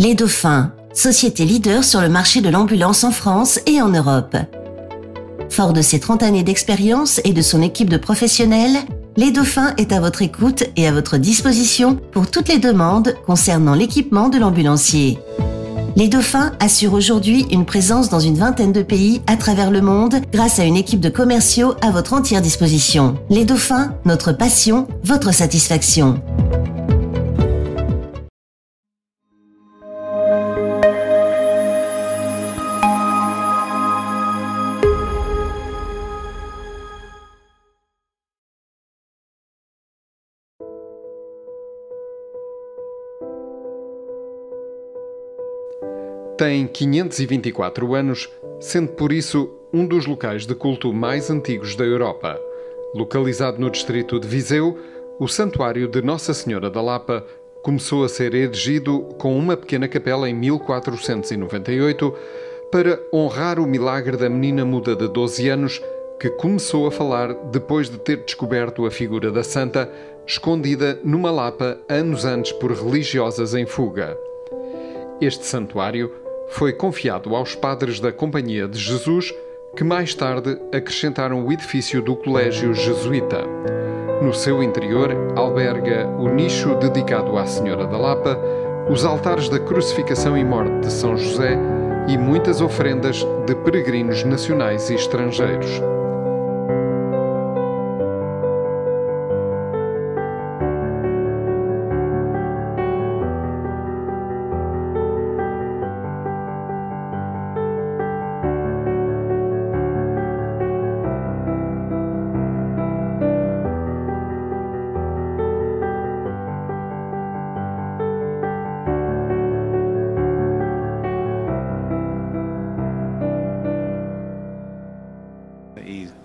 Les Dauphins, société leader sur le marché de l'ambulance en France et en Europe. Fort de ses 30 années d'expérience et de son équipe de professionnels, Les Dauphins est à votre écoute et à votre disposition pour toutes les demandes concernant l'équipement de l'ambulancier. Les Dauphins assurent aujourd'hui une présence dans une vingtaine de pays à travers le monde grâce à une équipe de commerciaux à votre entière disposition. Les Dauphins, notre passion, votre satisfaction. Tem 524 anos, sendo por isso um dos locais de culto mais antigos da Europa. Localizado no distrito de Viseu, o Santuário de Nossa Senhora da Lapa começou a ser erigido com uma pequena capela em 1498 para honrar o milagre da menina muda de 12 anos que começou a falar depois de ter descoberto a figura da santa escondida numa lapa anos antes por religiosas em fuga. Este santuário foi confiado aos padres da Companhia de Jesus, que mais tarde acrescentaram o edifício do Colégio Jesuíta. No seu interior alberga o nicho dedicado à Senhora da Lapa, os altares da Crucificação e Morte de São José e muitas ofrendas de peregrinos nacionais e estrangeiros.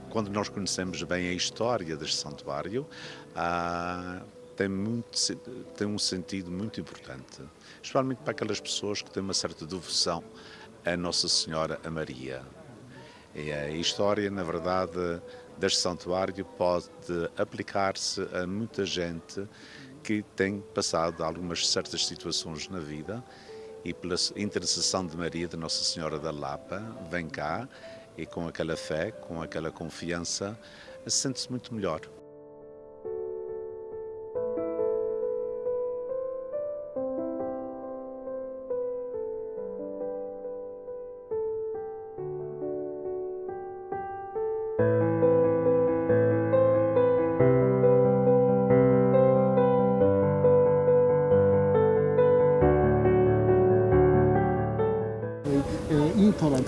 Quando nós conhecemos bem a história deste santuário, ah, tem, muito, tem um sentido muito importante, especialmente para aquelas pessoas que têm uma certa devoção a Nossa Senhora, a Maria. E a história, na verdade, deste santuário pode aplicar-se a muita gente que tem passado algumas certas situações na vida e pela intercessão de Maria, de Nossa Senhora da Lapa, vem cá e com aquela fé, com aquela confiança, sente-se muito melhor.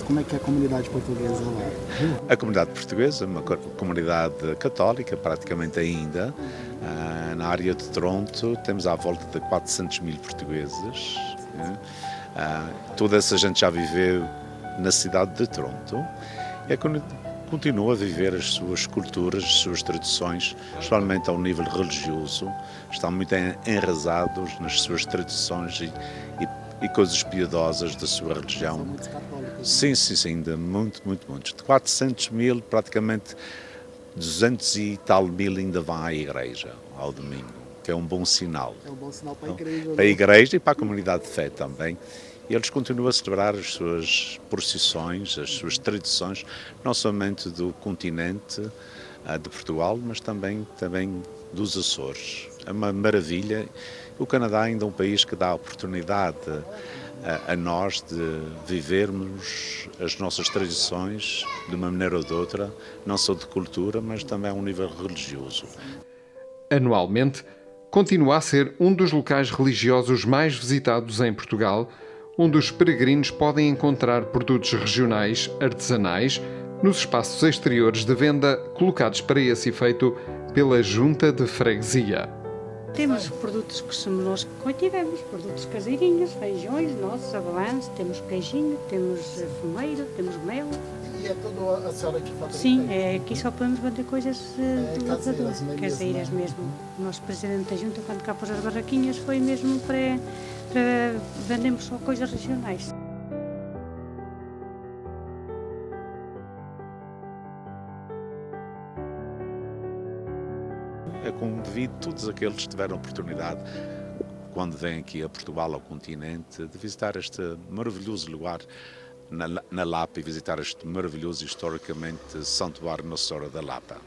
Como é que é a comunidade portuguesa lá? A comunidade portuguesa, uma comunidade católica praticamente ainda. Ah, na área de Toronto temos à volta de 400 mil portugueses. Né? Ah, toda essa gente já viveu na cidade de Toronto. E a continua a viver as suas culturas, as suas tradições, especialmente ao nível religioso. Estão muito enrasados nas suas tradições e, e, e coisas piedosas da sua religião. Sim, sim, sim, ainda muito, muito, muito. De 400 mil, praticamente 200 e tal mil ainda vão à igreja ao domingo, que é um bom sinal. É um bom sinal para a igreja. Para a né? igreja e para a comunidade de fé também. E eles continuam a celebrar as suas procissões, as suas tradições, não somente do continente ah, de Portugal, mas também, também dos Açores. É uma maravilha. O Canadá ainda é um país que dá oportunidade a, nós de vivermos as nossas tradições de uma maneira ou de outra, não só de cultura, mas também a um nível religioso. Anualmente, continua a ser um dos locais religiosos mais visitados em Portugal, onde os peregrinos podem encontrar produtos regionais, artesanais, nos espaços exteriores de venda colocados para esse efeito pela Junta de Freguesia. Temos produtos que somos nós que cultivamos, produtos caseirinhos, feijões, nossos, abalanços, temos queijinho, temos fumeiro, temos mel. E é tudo a senhora que fabrica? Sim, é, aqui só podemos vender coisas é, do caseiras, mesmo, caseiras né? mesmo. O nosso presidente da junta, quando cá pôs as barraquinhas, foi mesmo para, para vendermos só coisas regionais. Convido todos aqueles que tiveram oportunidade, quando vêm aqui a Portugal, ao continente, de visitar este maravilhoso lugar na, na Lapa e visitar este maravilhoso historicamente Santuário Nossa Senhora da Lapa.